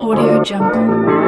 Audio Jungle.